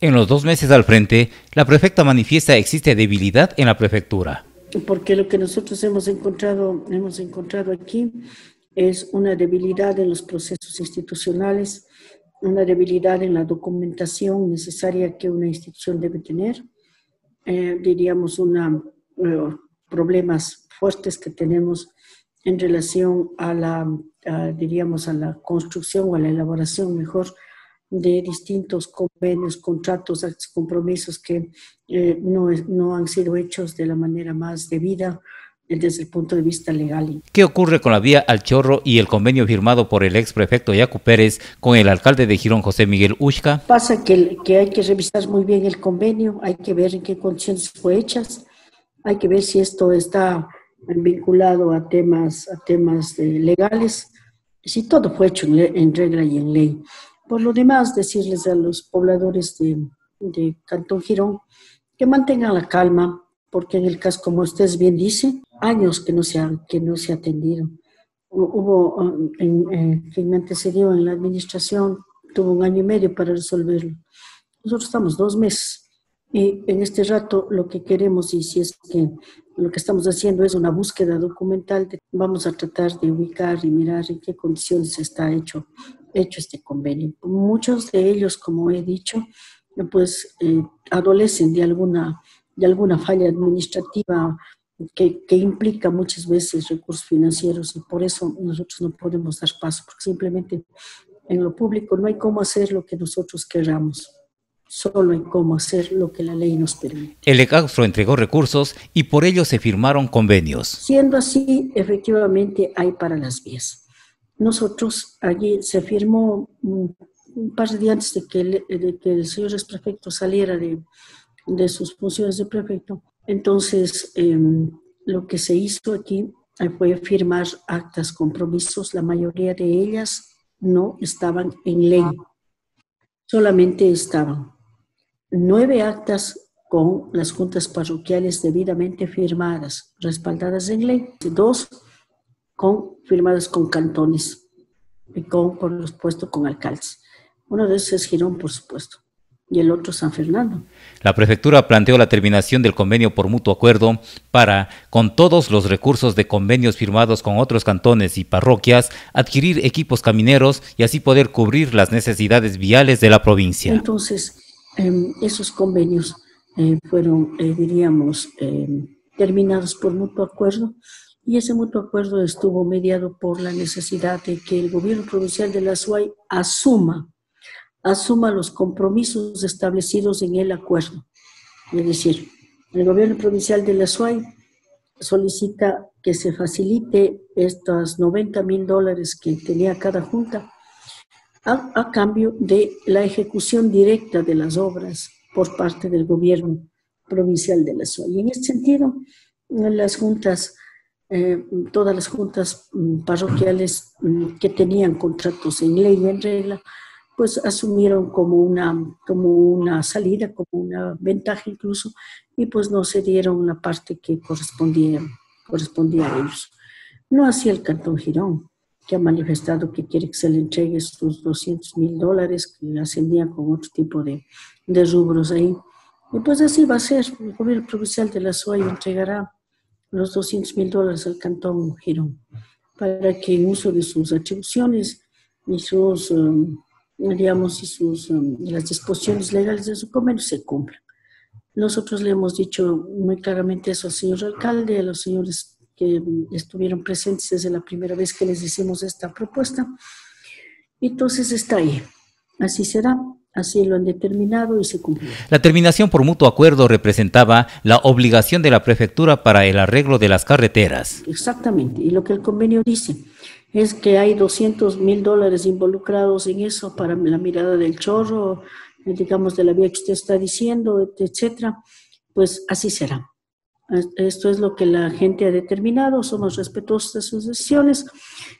En los dos meses al frente, la prefecta manifiesta existe debilidad en la prefectura. Porque lo que nosotros hemos encontrado, hemos encontrado aquí es una debilidad en los procesos institucionales, una debilidad en la documentación necesaria que una institución debe tener, eh, diríamos, una, eh, problemas fuertes que tenemos en relación a la, diríamos, a la construcción o a la elaboración mejor de distintos convenios, contratos, compromisos que eh, no, no han sido hechos de la manera más debida desde el punto de vista legal. ¿Qué ocurre con la vía al Chorro y el convenio firmado por el ex prefecto Yacu Pérez con el alcalde de Girón, José Miguel Ushka? Pasa que, que hay que revisar muy bien el convenio, hay que ver en qué condiciones fue hechas, hay que ver si esto está vinculado a temas, a temas eh, legales, si todo fue hecho en, regla y en ley. Por lo demás, decirles a los pobladores de, de Cantón Girón que mantengan la calma, porque en el caso, como ustedes bien dicen, años que no se ha, que no se ha atendido. Hubo, um, en, eh, quien me antecedió en la administración, tuvo un año y medio para resolverlo. Nosotros estamos dos meses y en este rato lo que queremos, y si es que lo que estamos haciendo es una búsqueda documental, vamos a tratar de ubicar y mirar en qué condiciones está hecho, hecho este convenio. Muchos de ellos, como he dicho, pues eh, adolecen de alguna, de alguna falla administrativa que, que, implica muchas veces recursos financieros y por eso nosotros no podemos dar paso, porque simplemente en lo público no hay cómo hacer lo que nosotros queramos. Solo hay cómo hacer lo que la ley nos permite. El ECAUSTRO entregó recursos y por ello se firmaron convenios. Siendo así, efectivamente hay para las vías. Nosotros allí se firmó un, par de días antes de que, el, de que el señor prefecto saliera de, de sus funciones de prefecto, entonces, em, lo que se hizo aquí fue firmar actas, compromisos, la mayoría de ellas no estaban en ley, solamente estaban nueve actas con las juntas parroquiales debidamente firmadas, respaldadas en ley, dos con, firmadas con cantones y con, por supuesto, con alcaldes. Uno de esos es Girón, por supuesto y el otro San Fernando. La prefectura planteó la terminación del convenio por mutuo acuerdo para, con todos los recursos de convenios firmados con otros cantones y parroquias, adquirir equipos camineros y así poder cubrir las necesidades viales de la provincia. Entonces, esos convenios eh, fueron, eh, diríamos, em, terminados por mutuo acuerdo y ese mutuo acuerdo estuvo mediado por la necesidad de que el gobierno provincial de la SUAY asuma asuma los compromisos establecidos en el acuerdo. Es decir, el gobierno provincial de la SUAY solicita que se facilite estos 90 mil dólares que tenía cada junta a, cambio de la ejecución directa de las obras por parte del gobierno provincial de la SUAY. Y en este sentido, las juntas, eh, todas las juntas mm, parroquiales mm, que tenían contratos en ley y en regla, pues asumieron como una, como una salida, como una ventaja incluso, y pues no se dieron la parte que correspondía, correspondía a ellos. No así el Cantón Girón, que ha manifestado que quiere que se le entregue sus 200 mil dólares, que ascendían con otro tipo de, de rubros ahí. Y pues así va a ser. El gobierno provincial de la SOA entregará los 200 mil dólares al Cantón Girón para que en uso de sus atribuciones y sus um, digamos, y sus, um, las disposiciones legales de su convenio se cumplan. Nosotros le hemos dicho muy claramente eso al señor alcalde, a los señores que estuvieron presentes desde la primera vez que les hicimos esta propuesta. Entonces está ahí. Así será. Así lo han determinado y se cumplirá. La terminación por mutuo acuerdo representaba la obligación de la prefectura para el arreglo de las carreteras. Exactamente, y lo que el convenio dice es que hay 200 mil dólares involucrados en eso para la mirada del chorro, digamos, de la vía que usted está diciendo, etcétera, pues así será. Esto es lo que la gente ha determinado, somos respetuosos de sus decisiones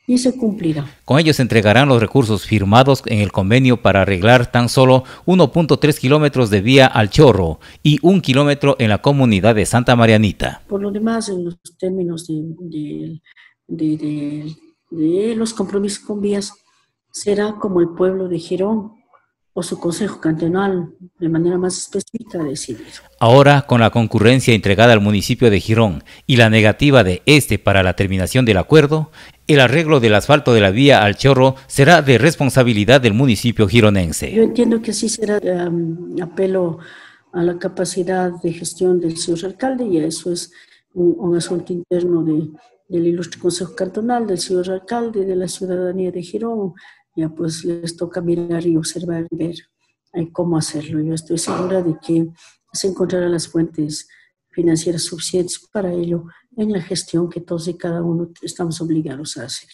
y se cumplirá. Con ellos se entregarán los recursos firmados en el convenio para arreglar tan solo 1.3 kilómetros de vía al Chorro y un kilómetro en la comunidad de Santa Marianita. Por lo demás, en los términos de, de los compromisos con vías, será como el pueblo de Girón o su consejo cantonal de manera más específica decidir. Ahora, con la concurrencia entregada al municipio de Girón y la negativa de este para la terminación del acuerdo, el arreglo del asfalto de la vía al Chorro será de responsabilidad del municipio gironense. Yo entiendo que así será um, apelo a la capacidad de gestión del señor alcalde y eso es un, un asunto interno de, del ilustre Consejo Cantonal, del señor alcalde, de la ciudadanía de Girón, ya pues les toca mirar y observar y ver eh, cómo hacerlo. Yo estoy segura de que se encontrarán las fuentes financieras suficientes para ello en la gestión que todos y cada uno estamos obligados a hacer.